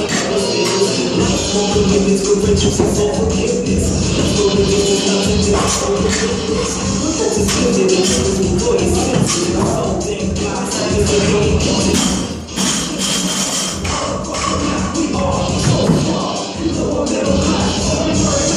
We all go on, you know I'm never high,